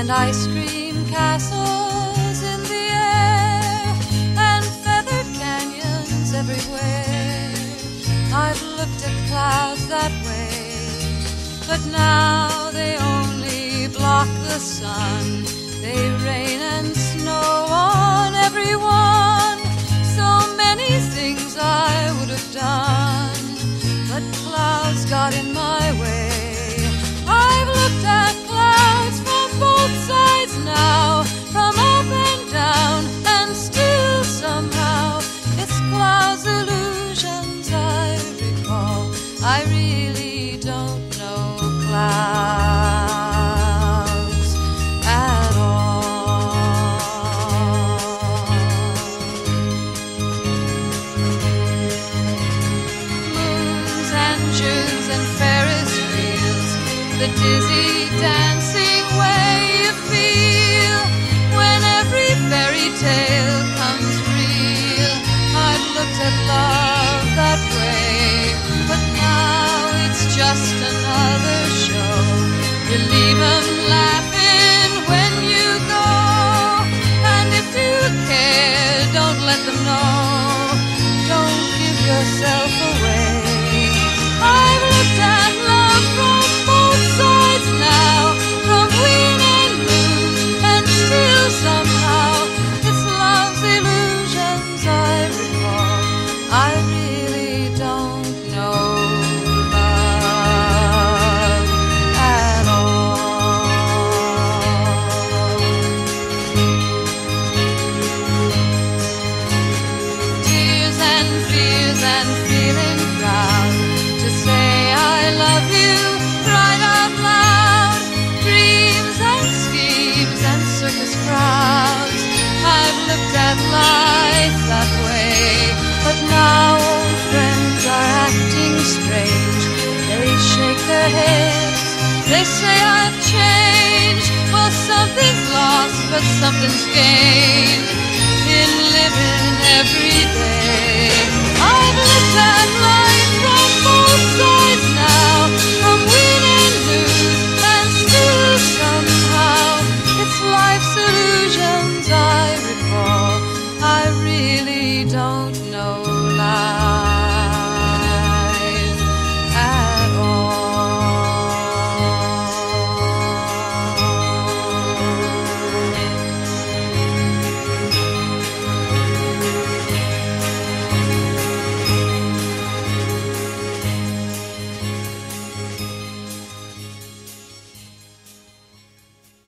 and ice cream castles in the air and feathered canyons everywhere. I've looked at clouds that way, but now they only block the sun. They rain and snow on everyone. So many things I would have done, but clouds got in my Junes and Ferris wheels, the dizzy dancing way you feel when every fairy tale comes real. I've looked at love that way, but now it's just another They say I've changed. Well, something's lost, but something's gained